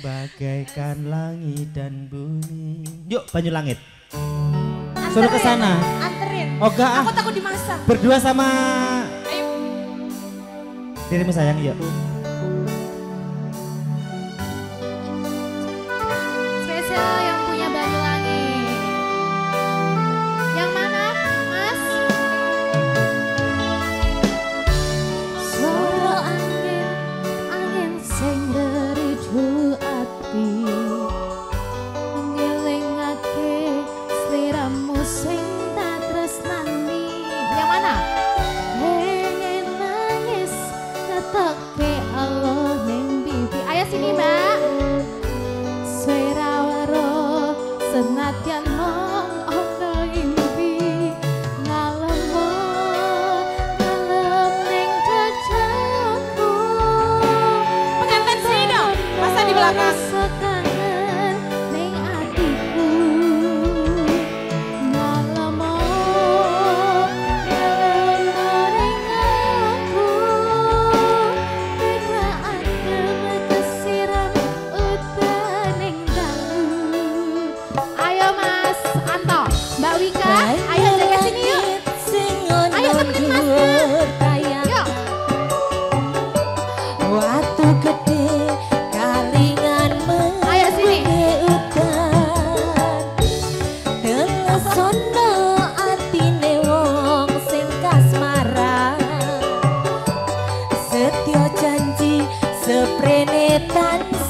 bagaikan langit dan bumi. Yuk, banyu langit. Anterin, Suruh ke sana. Anterin. Oh, enggak. Aku takut dimasak. Berdua sama Ayo. dirimu sayang, yuk. Ngetokke Allah ning pipi. Ayo sini, Mbak. Serawaro senadyan mong ono impi ngalemo ngalem ning kacaku Pengantin sini dong. Masa di belakang? seprene tan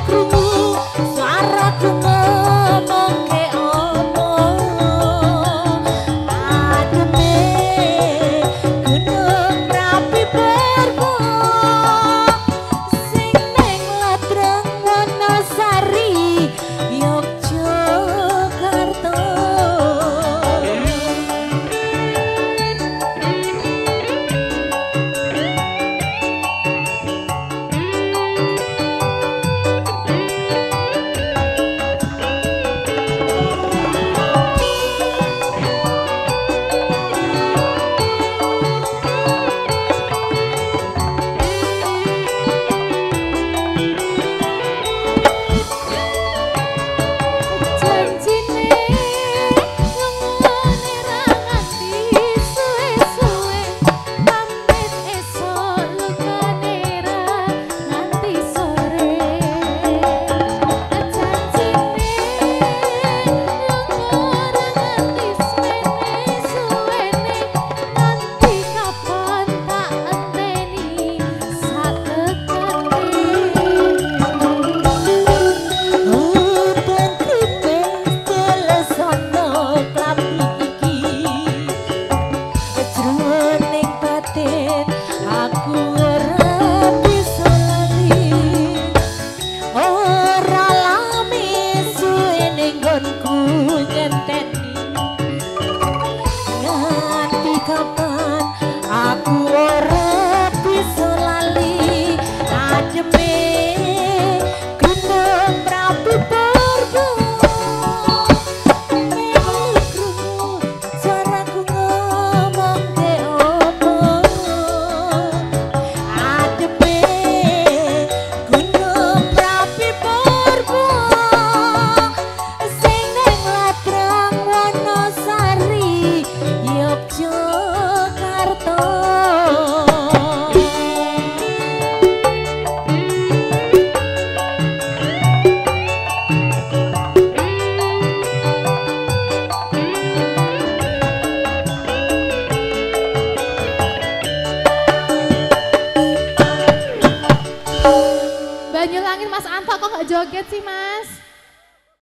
вокруг.